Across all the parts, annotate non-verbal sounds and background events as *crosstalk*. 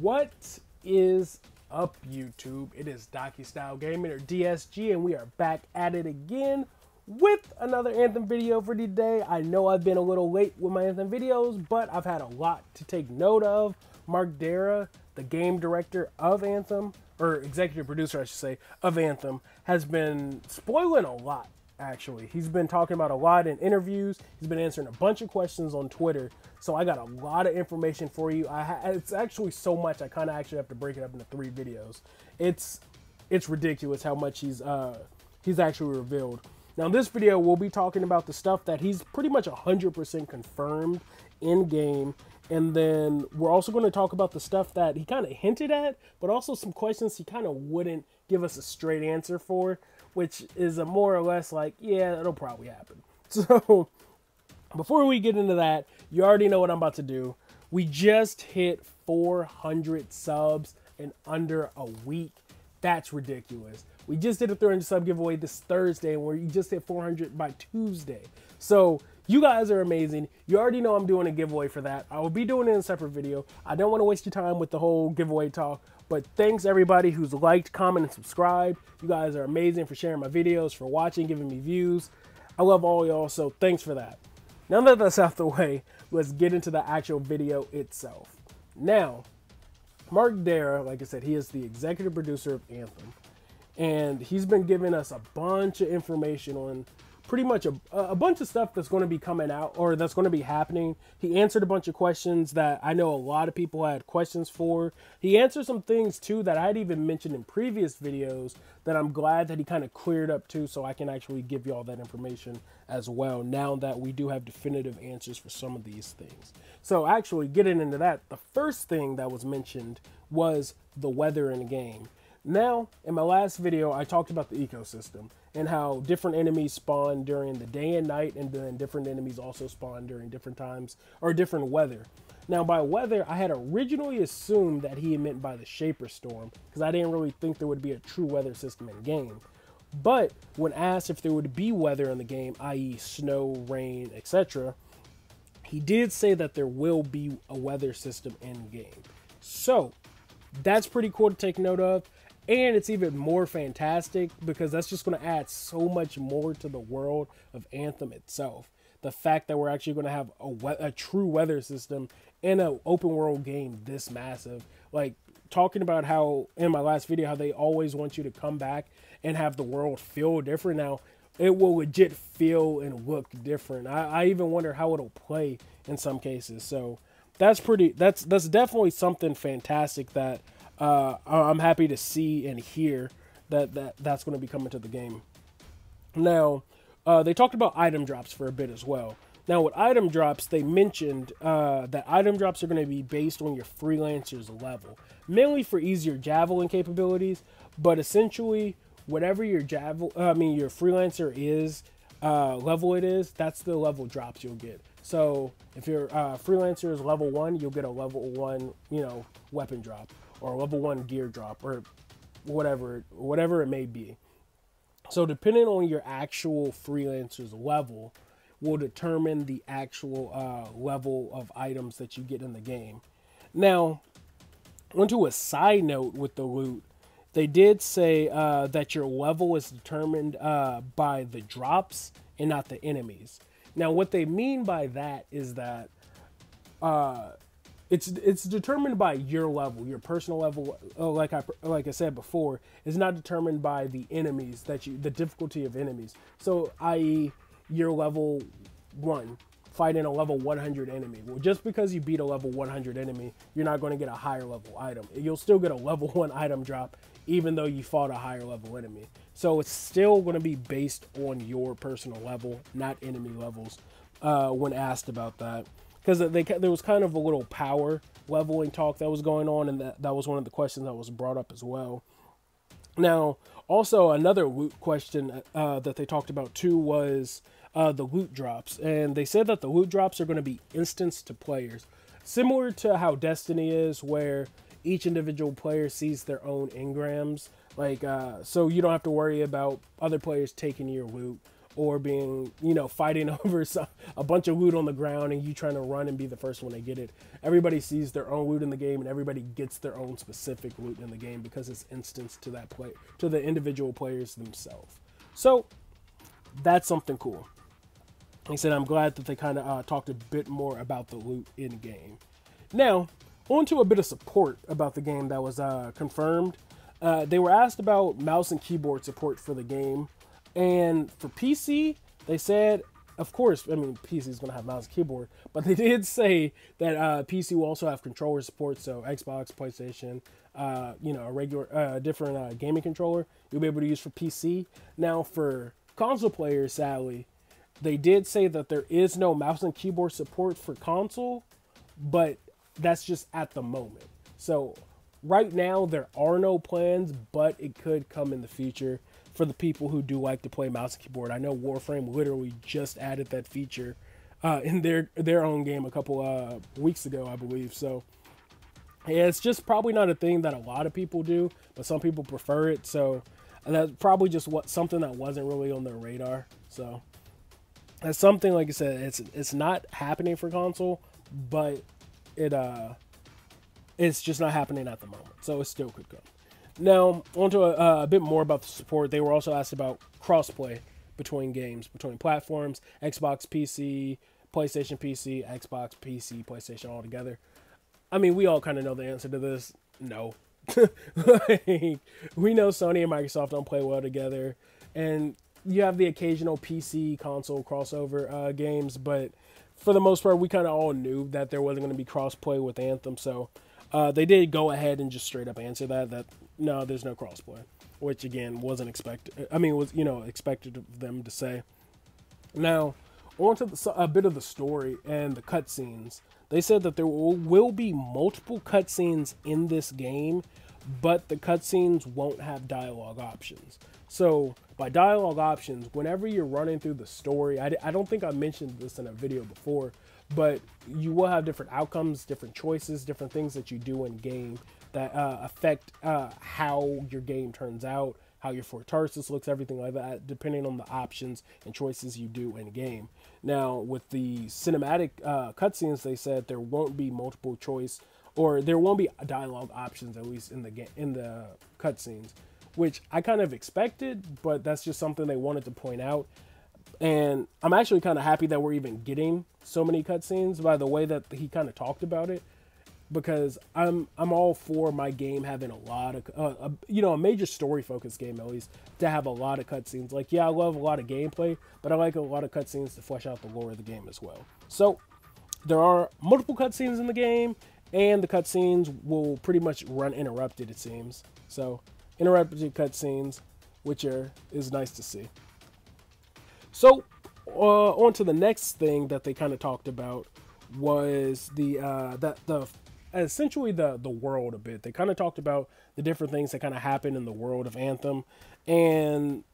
What is up, YouTube? It is Daiki Style Gaming or DSG, and we are back at it again with another Anthem video for today. I know I've been a little late with my Anthem videos, but I've had a lot to take note of. Mark Darrah, the game director of Anthem, or executive producer, I should say, of Anthem, has been spoiling a lot actually. He's been talking about a lot in interviews. He's been answering a bunch of questions on Twitter. So I got a lot of information for you. I it's actually so much I kind of actually have to break it up into three videos. It's it's ridiculous how much he's uh he's actually revealed. Now in this video we'll be talking about the stuff that he's pretty much 100% confirmed in game and then we're also going to talk about the stuff that he kind of hinted at, but also some questions he kind of wouldn't give us a straight answer for which is a more or less like, yeah, it'll probably happen. *laughs* So before we get into that, you already know what I'm about to do. We just hit 400 subs in under a week. That's ridiculous. We just did a 300 sub giveaway this Thursday, where we just hit 400 by Tuesday. So you guys are amazing. You already know I'm doing a giveaway for that. I will be doing it in a separate video. I don't want to waste your time with the whole giveaway talk. But thanks everybody who's liked, commented, and subscribed. You guys are amazing for sharing my videos, for watching, giving me views. I love all y'all, so thanks for that. Now that that's out the way, let's get into the actual video itself. Now, Mark Darrah, like I said, he is the executive producer of Anthem. And he's been giving us a bunch of information on pretty much a, a bunch of stuff that's going to be coming out or that's going to be happening. He answered a bunch of questions that I know a lot of people had questions for. He answered some things too that I'd even mentioned in previous videos that I'm glad that he kind of cleared up too so I can actually give you all that information as well now that we do have definitive answers for some of these things. So actually getting into that, the first thing that was mentioned was the weather in the game. Now, in my last video, I talked about the ecosystem and how different enemies spawn during the day and night, and then different enemies also spawn during different times or different weather. Now, by weather, I had originally assumed that he meant by the Shaper Storm because I didn't really think there would be a true weather system in game. But when asked if there would be weather in the game, i.e., snow, rain, etc., he did say that there will be a weather system in game. So, that's pretty cool to take note of. And it's even more fantastic because that's just going to add so much more to the world of Anthem itself. The fact that we're actually going to have a, we- a true weather system in an open world game this massive. Like, talking about how in my last video, how they always want you to come back and have the world feel different. Now, it will legit feel and look different. I, I even wonder how it'll play in some cases. So, that's pretty that's that's definitely something fantastic that uh, I'm happy to see and hear that, that that's going to be coming to the game. Now, uh, they talked about item drops for a bit as well. Now, with item drops, they mentioned uh, that item drops are going to be based on your freelancer's level, mainly for easier javelin capabilities. But essentially, whatever your javel, uh, I mean your freelancer is uh, level it is, that's the level drops you'll get. So if your uh, freelancer is level one, you'll get a level one, you know, weapon drop or level one gear drop or whatever whatever it may be. So depending on your actual freelancer's level will determine the actual uh, level of items that you get in the game. Now, onto a side note with the loot, they did say uh, that your level is determined uh, by the drops and not the enemies. Now, what they mean by that is that uh, it's it's determined by your level, your personal level. Uh, like I like I said before, is not determined by the enemies that you the difficulty of enemies. So, i.e., your level one fighting a level 100 enemy. Well, just because you beat a level 100 enemy, you're not going to get a higher level item. You'll still get a level *laughs* one item drop, even though you fought a higher level enemy. So it's still going to be based on your personal level, not enemy levels. Uh, when asked about that because they there was kind of a little power leveling talk that was going on, and that that was one of the questions that was brought up as well. Now, also another loot question uh, that they talked about too was uh, the loot drops, and they said that the loot drops are going to be instance to players, similar to how Destiny is, where each individual player sees their own engrams. Like, uh, so you don't have to worry about other players taking your loot or being, you know, fighting *laughs* over some, a bunch of loot on the ground and you trying to run and be the first one to get it. Everybody sees their own loot in the game and everybody gets their own specific loot in the game because it's instanced to that play to the individual players themselves. So that's something cool. He said, I'm glad that they kind of uh, talked a bit more about the loot in game. Now, on to a bit of support about the game that was uh, confirmed. Uh, they were asked about mouse and keyboard support for the game. And for PC, they said, of course, I mean, PC is going to have mouse and keyboard, but they *laughs* did say that uh, PC will also have controller support. So Xbox, PlayStation, uh, you know, a regular, uh, different uh, gaming controller you'll be able to use for PC. Now, for console players, sadly, they did say that there is no mouse and keyboard support for console, but that's just at the moment. So right now there are no plans, but it could come in the future for the people who do like to play mouse and keyboard. I know Warframe literally just added that feature uh, *laughs* in their their own game a couple uh, weeks ago, I believe. So yeah, it's just probably not a thing that a lot of people do, but some people prefer it. So that's probably just what something that wasn't really on their radar. So that's something like I said, it's it's not happening for console, but it uh it's just not happening at the moment. So it still could come. Now, onto a, a bit more about the support. They were also asked about crossplay between games, between platforms, Xbox PC, PlayStation PC, Xbox PC, PlayStation all together. I mean, we all kind of know the answer to this. No. *laughs* like, we know Sony and Microsoft don't play well together, and you have the occasional PC console crossover uh, games, but for the most part, we kind of all knew that there wasn't going to be crossplay with Anthem. So uh, they did go ahead and just straight up answer that that no, there's no crossplay, which again wasn't expected. I mean, was you know expected of them to say. Now, on to the, a bit of the story and the cutscenes. They said that there will, will be multiple cutscenes in this game, but the cutscenes won't have dialogue options. So by dialogue options, whenever you're running through the story, I, I don't think I mentioned this in a video before, but you will have different outcomes, different choices, different things that you do in game that uh, affect uh, how your game turns out, how your Fort Tarsis looks, everything like that, depending on the options and choices you do in game. Now, with the cinematic uh, cutscenes, they said there won't be multiple choice, or there won't be dialogue options at least in the in the cutscenes which I kind of expected, but that's just something they wanted to point out. And I'm actually kind of happy that we're even getting so many cutscenes by the way that he kind of talked about it, because I'm I'm all for my game having a lot of uh, a, you know a major story focused game at least to have a lot of cutscenes. Like yeah, I love a lot of gameplay, but I like a lot of cutscenes to flesh out the lore of the game as well. So there are multiple cutscenes in the game, and the cutscenes will pretty much run interrupted. It seems so interrupted cutscenes, which are is nice to see. So, uh, on to the next thing that they kind of talked about was the uh, that the essentially the the world a bit. They kind of talked about the different things that kind of happen in the world of Anthem, and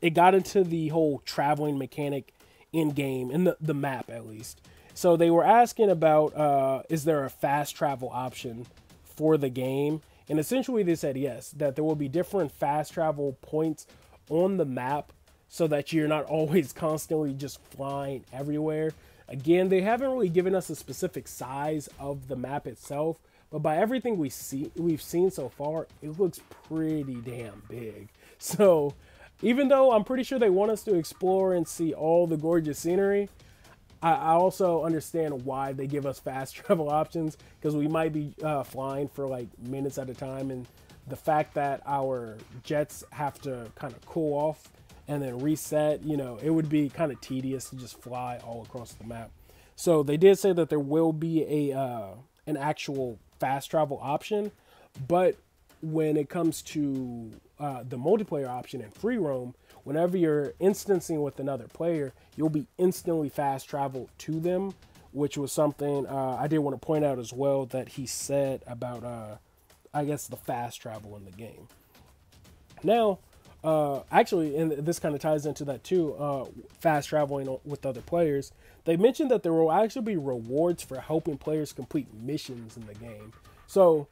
it got into the whole traveling mechanic in game in the the map at least. So they were asking about uh, is there a fast travel option for the game? And essentially, they said yes, that there will be different fast travel points on the map so that you're not *laughs* always constantly just flying everywhere. Again, they haven't really given us a specific size of the map itself, but by everything we see we've seen so far, it looks pretty damn big. *laughs* So, even though I'm pretty sure they want us to explore and see all the gorgeous scenery, I, also understand why they give us fast *laughs* travel options because we might be uh, flying for like minutes at a time, and the fact that our jets have to kind of cool off and then reset, you know, it would be kind of tedious to just fly all across the map. So they did say that there will be a uh, an actual fast travel option, but when it comes to uh, the multiplayer option and free roam, whenever you're instancing with another player, you'll be instantly fast travel to them, which was something uh, I did want to point out as well that he said about, uh, I guess, the fast travel in the game. Now, uh, actually, and this kind of ties into that too, uh, fast traveling with other players. They mentioned that there will actually be rewards for helping players complete missions in the game. So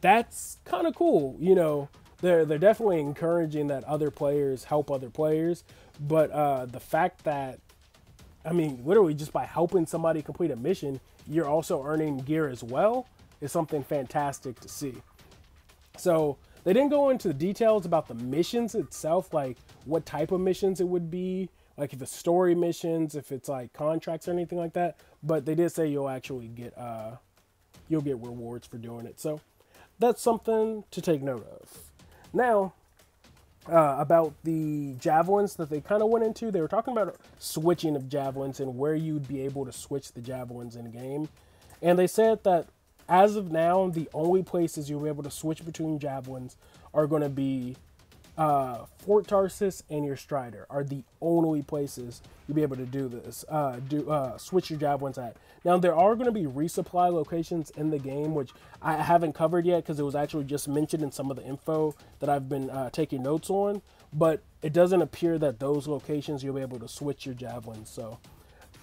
that's kind of cool, you know they're they're definitely encouraging that other players help other players. But uh, the fact that, I mean, literally just by helping somebody complete a mission, you're also earning gear as well is something fantastic to see. So they didn't go into the details about the missions itself, like what type of missions it would be, like if it's story missions, if it's like contracts or anything like that. But they did say you'll actually get uh, you'll get rewards for doing it. So that's something to take note of. Now, uh, about the javelins that they kind of went into, they were talking about switching of javelins and where you'd be able to switch the javelins in game. And they said that as of now, the only places you'll be able to switch between javelins are going to be uh, Fort Tarsis and your Strider are the only places you'll be able to do this. Uh, do uh, switch your javelins at. Now there are going to be resupply locations in the game, which I haven't covered yet because it was actually just mentioned in some of the info that I've been uh, taking notes on. But it doesn't appear that those locations you'll be able to switch your javelins. So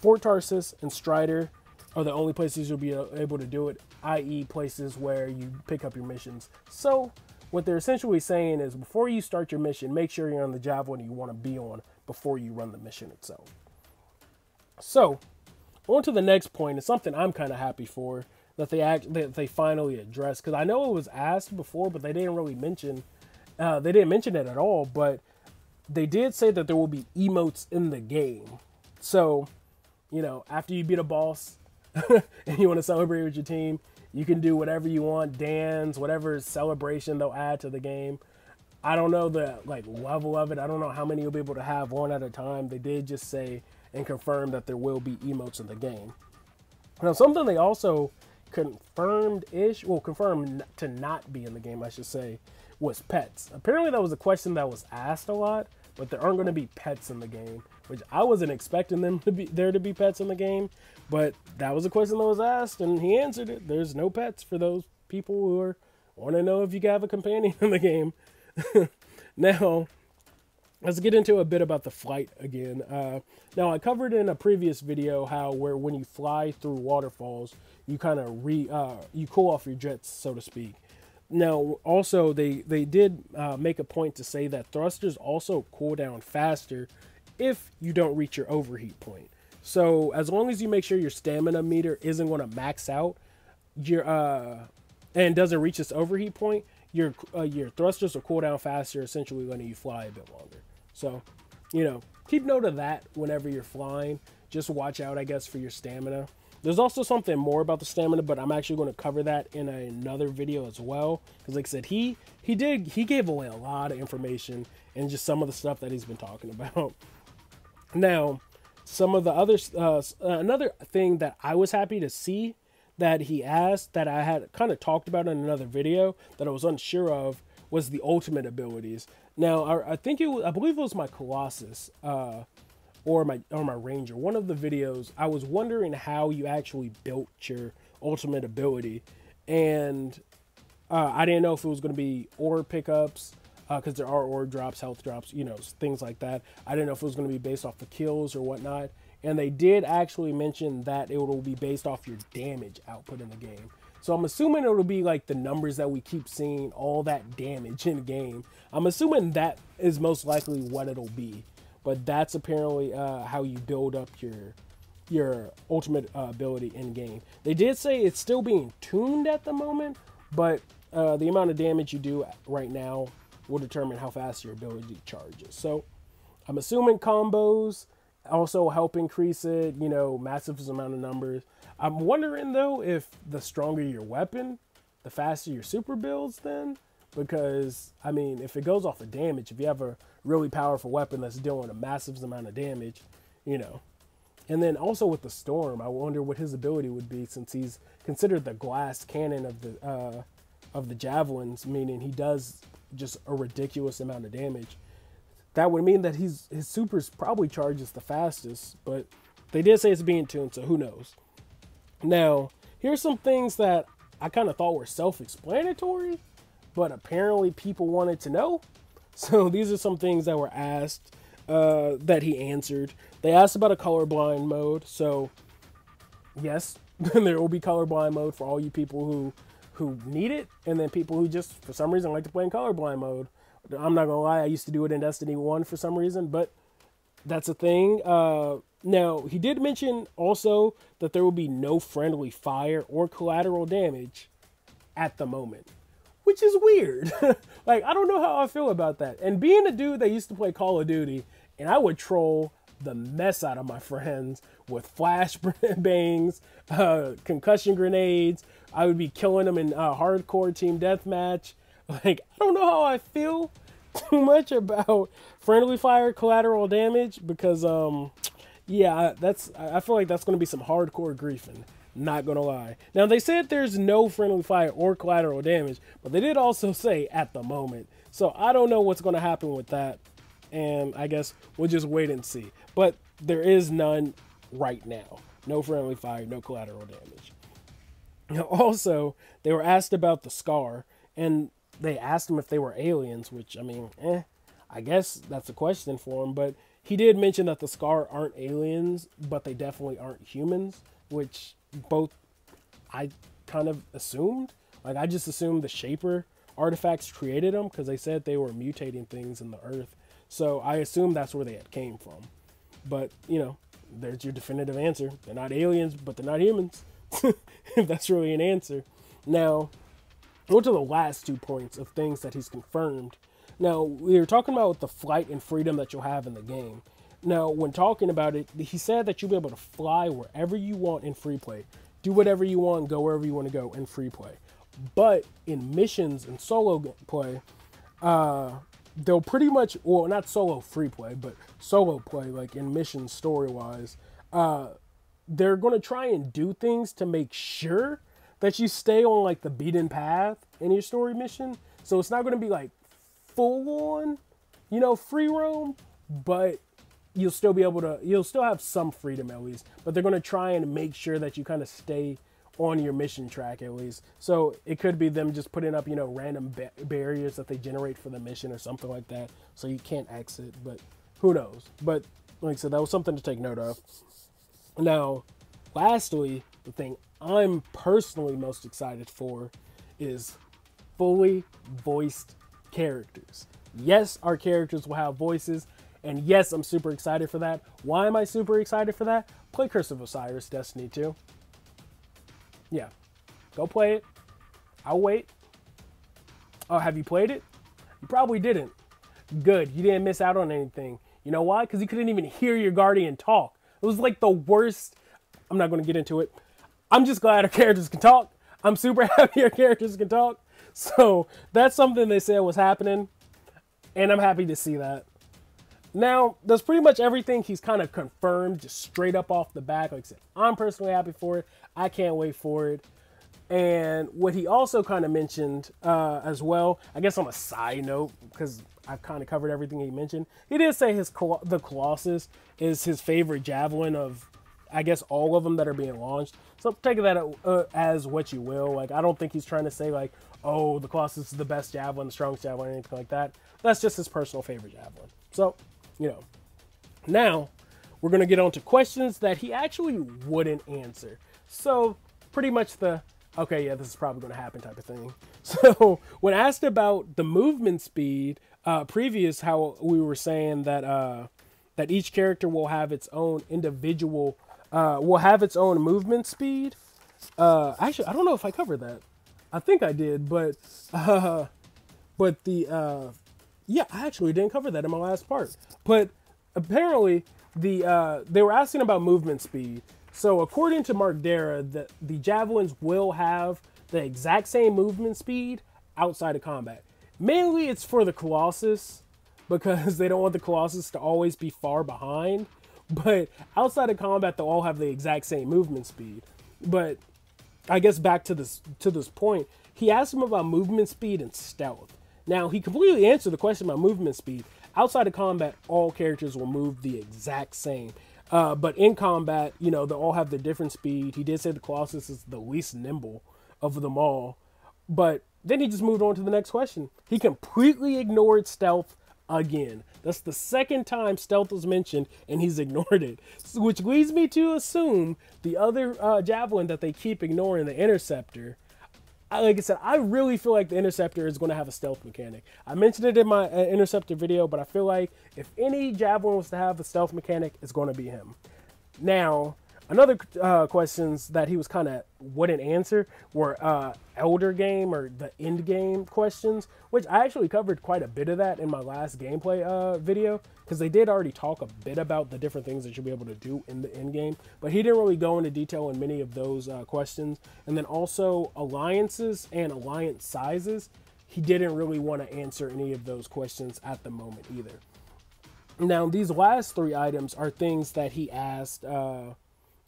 Fort Tarsis and Strider are the only places you'll be able to do it, i.e., places where you pick up your missions. So what they're essentially saying is before you start your mission, make sure you're on the javelin you want to be on before you run the mission itself. So, on to the next point. It's something I'm kind of happy for that they act that they finally addressed because I know it was asked before, but they didn't really mention uh, they didn't mention it at all. But they did say that there will be emotes in the game. So, you know, after you beat a boss *laughs* and you want to celebrate with your team, you can do whatever you want, dance, whatever celebration they'll add to the game. I don't know the like level of it. I don't know how many you'll be able to have one at a time. They did just say and confirm that there will be emotes in the game. Now, something they also confirmed ish, well, confirmed to not be in the game, I should say, was pets. Apparently, that was a question that was asked a lot, but there aren't going to be pets in the game, which I wasn't expecting them to be there to be pets in the game. But that was a question that was asked, and he answered it. There's no pets for those people who are want to know if you have a companion in the game. *laughs* now, let's get into a bit about the flight again. Uh, now, I covered in a previous video how where when you fly through waterfalls, you kind of re uh, you cool off your jets, so to speak. Now, also they they did uh, make a point to say that thrusters also cool down faster if you don't reach your overheat point. So as long as you make sure your stamina meter isn't going to max out, your uh, and doesn't reach its overheat point, your uh, your thrusters will cool down faster, essentially when you fly a bit longer. So, you know, keep note of that whenever you're flying. Just watch out, I guess, for your stamina. There's also something more about the stamina, but I'm actually going to cover that in another video as well. Because, like I said, he he did he gave away a lot of information and just some of the stuff that he's been talking about. *laughs* Now, some of the other uh, another thing that I was happy to see that he asked that I had kind of talked about in another video that I was unsure of was the ultimate abilities. Now I, I think it was, I believe it was my Colossus uh, or my or my Ranger. One of the videos I was wondering how you actually built your ultimate ability, and uh, I didn't know if it was going to be orb pickups because uh, there are orb drops, health drops, you know, things like that. I didn't know if it was going to be based off the kills or whatnot. And they did actually mention that it will be based off your damage output in the game. So I'm assuming it'll be like the numbers that we keep seeing, all that damage in the game. I'm assuming that is most likely what it'll be. But that's apparently uh, how you build up your your ultimate uh, ability in game. They did say it's still being tuned at the moment, but uh, the amount of damage you do right now will determine how fast your ability charges. So I'm assuming combos also help increase it, you know, massive amount of numbers. I'm wondering though if the stronger your weapon, the faster your super builds then. Because I mean, if it goes off of damage, if you have a really powerful weapon that's dealing a massive amount of damage, you know. And then also with the storm, I wonder what his ability would be since he's considered the glass cannon of the uh, of the javelins, meaning he does just a ridiculous amount of damage. That would mean that he's his supers probably charges the fastest, but they did say it's being tuned, so who knows. Now, here's some things that I kind of thought were self-explanatory, but apparently people wanted to know. So *laughs* these are some things that were asked uh, that he answered. They asked about a colorblind mode, so yes, *laughs* there will be colorblind mode for all you people who who need it, and then people who just for some reason like to play in colorblind mode. I'm not gonna lie, I used to do it in Destiny One for some reason, but that's a thing. Uh, now, he did mention also that there will be no friendly fire or collateral damage at the moment, which is weird. *laughs* like, I don't know how I feel about that. And being a dude that used to play Call of Duty, and I would troll the mess out of my friends with flash *laughs* bangs, uh, concussion grenades. I would be killing them in uh, hardcore team deathmatch. *laughs* Like, I don't know how I feel too much about friendly fire collateral damage because, um, yeah, that's I feel like that's going to be some hardcore griefing. Not gonna lie. Now they said there's no friendly fire or collateral damage, but they did also say at the moment. So I don't know what's gonna happen with that, and I guess we'll just wait and see. But there is none right now. No friendly fire, no collateral damage. Now also they were asked about the scar, and they asked him if they were aliens, which I mean, eh, I guess that's a question for him, but he did mention that the Scar aren't aliens, but they definitely aren't humans, which both I kind of assumed. Like I just assumed the Shaper artifacts created them because they said they were mutating things in the Earth. So I assumed that's where they had came from. But you know, there's your definitive answer. They're not aliens, but they're not humans. *laughs* if that's really an answer. Now, go to the last two points of things that he's confirmed now, we were talking about the flight and freedom that you'll have in the game. Now, when talking about it, he said that you'll be able to fly wherever you want in free play, do whatever you want, go wherever you want to go in free play. But in missions and solo play, uh, they'll pretty much, well, not solo free play, but solo play, like in missions story wise, uh, they're going to try and do things to make sure that you stay on like the beaten path in your story mission. So it's not going to be like full on, you know, free roam, but you'll still be able to, you'll still have some freedom at least. But they're going to try and make sure that you kind of stay on your mission track at least. So it could be them just putting up, you know, random ba- barriers that they generate for the mission or something like that. So you can't exit, but who knows? But like I said, that was something to take note of. Now, lastly, the thing I'm personally most excited for is fully voiced characters. Yes, our characters will have voices, and yes, I'm super excited for that. Why am I super excited for that? Play Curse of Osiris Destiny 2. Yeah, go play it. I'll wait. Oh, have you played it? You probably didn't. Good, you didn't miss out on anything. You know why? Because you couldn't even hear your guardian talk. It was like the worst. I'm not going to get into it. I'm just glad our *laughs* characters can talk. I'm super *laughs* happy our characters can talk. So that's something they said was happening, and I'm happy to see that. Now, that's pretty much everything he's kind of confirmed, just straight up off the back. Like I said, I'm personally happy for it. I can't wait for it. And what he also kind of mentioned uh, as well, I guess on a side note, because I've kind of covered everything he mentioned, he did say his the Colossus is his favorite javelin of, I guess, all of them that are being launched. So take that uh, as what you will. Like, I don't think he's trying to say like, oh, the Colossus is the best javelin, the strongest javelin, anything like that. That's just his personal favorite javelin. So, you know. Now, we're going to get on to questions that he actually wouldn't answer. So, pretty much the, okay, yeah, this is probably going to happen type of thing. *laughs* So, when asked about the movement speed, uh, previous how we were saying that uh, that each character will have its own individual, uh, will have its own movement speed. Uh, actually, I don't know if I covered that. I think I did, but uh, *laughs* but the uh, yeah, I actually didn't cover that in my last part. But apparently, the uh, they were asking about movement speed. So according to Mark Darrah, the the javelins will have the exact same movement speed outside of combat. Mainly, it's for the Colossus because *laughs* they don't want the Colossus to always be far behind. But outside of combat, they'll all have the exact same movement speed. But I guess back to this to this point, he asked him about movement speed and stealth. Now he completely answered the question about movement speed. Outside of combat, all characters will move the exact same. Uh, but in combat, you know, they all have their different speed. He did say the Colossus is the least nimble of them all. But then he just moved on to the next question. He completely ignored stealth again. That's the second time stealth was mentioned, and he's *laughs* ignored it. Which leads me to assume the other uh, javelin that they keep ignoring, the interceptor. I, like I said, I really feel like the Interceptor is going to have a stealth mechanic. I mentioned it in my uh, Interceptor video, but I feel like if any Javelin was to have a stealth mechanic, it's going to be him. Now, another uh, questions that he was kind of wouldn't answer were uh, elder game or the end game questions, which I actually covered quite a bit of that in my last gameplay uh, video because they did already talk a bit about the different things that you'll be able to do in the end game, but he didn't really go into detail in many of those uh, questions. And then also alliances and alliance sizes, he didn't really want to answer any of those questions at the moment either. Now, these last three items are things that he asked uh,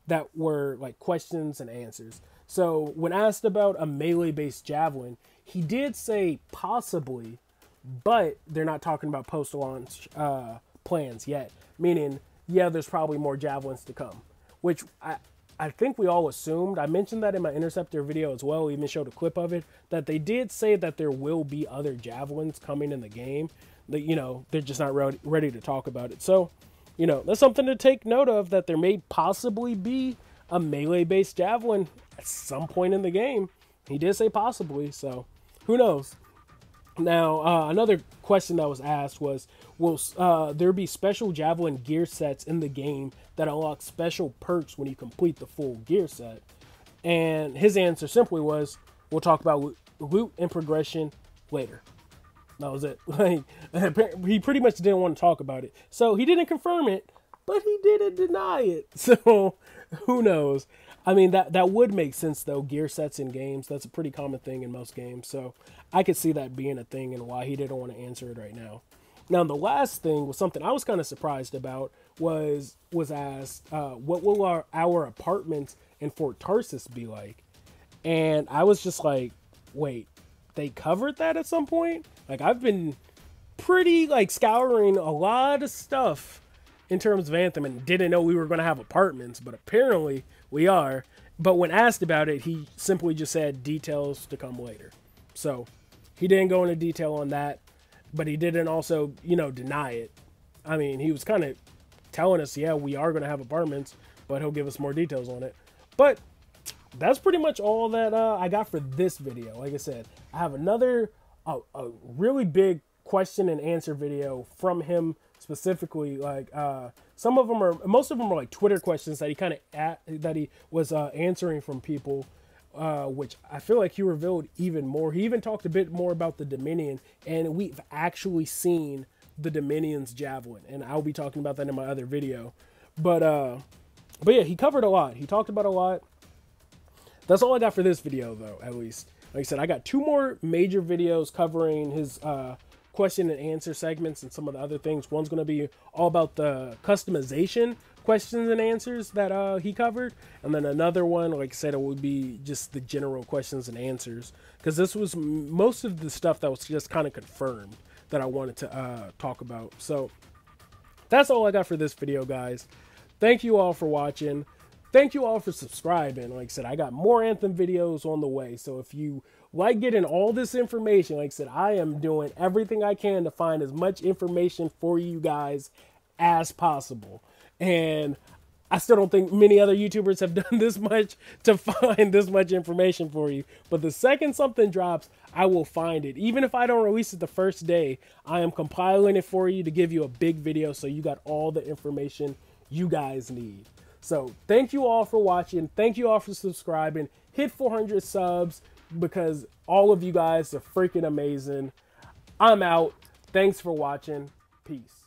that were like questions and answers. So, when asked about a melee based javelin, he did say possibly, but they're not talking about post launch uh, plans yet. Meaning, yeah, there's probably more javelins to come, which I, I think we all assumed. I mentioned that in my interceptor video as well. even showed a clip of it that they did say that there will be other javelins coming in the game. That you know they're just not ready to talk about it. So, you know that's something to take note of. That there may possibly be a melee based javelin at some point in the game. He did say possibly, so who knows? Now, uh, another question that was asked was Will uh, there be special Javelin gear sets in the game that unlock special perks when you complete the full gear set? And his answer simply was We'll talk about loot and progression later. That was it. *laughs* Like, he pretty much didn't want to talk about it. So he didn't confirm it, but he didn't deny it. *laughs* So who knows? I mean that that would make sense though. Gear sets in games that's a pretty common thing in most games, so I could see that being a thing and why he didn't want to answer it right now. Now the last thing was something I was kind of surprised about was was asked, uh, what will our our apartment in Fort Tarsis be like? And I was just like, wait, they covered that at some point? Like I've been pretty like scouring a lot of stuff in terms of Anthem and didn't know we were going to have apartments, but apparently we are. But when asked about it, he simply just said details to come later. So he didn't go into detail on that, but he didn't also, you know, deny it. I mean, he was kind of telling us, yeah, we are going to have apartments, but he'll give us more details on it. But that's pretty much all that uh, I got for this video. Like I said, I have another a, a really big question and answer video from him specifically like uh, some of them are most of them are like twitter questions that he kind of that he was uh, answering from people uh, which i feel like he revealed even more. He even talked a bit more about the dominion and we've actually seen the dominion's javelin and i'll be talking about that in my other video. But uh but yeah he covered a lot. He talked about a lot. That's all i got for this video though at least like i said i got two more major videos covering his uh question and answer segments and some of the other things. One's going to be all about the customization questions and answers that uh, he covered. And then another one, like I said, it would be just the general questions and answers. Because this was most of the stuff that was just kind of confirmed that I wanted to uh, talk about. So that's all I got for this video, guys. Thank you all for watching. Thank you all for subscribing. Like I said, I got more Anthem videos on the way. So if you like getting all this information, like I said, I am doing everything I can to find as much information for you guys as possible. And I still don't think many other YouTubers have *laughs* done this much to find this much information for you. But the second something drops, I will find it. Even if I don't release it the first day, I am compiling it for you to give you a big video so you got all the information you guys need. So thank you all for watching. Thank you all for subscribing. Hit 400 subs because all of you guys are freaking amazing. I'm out. Thanks for watching. Peace.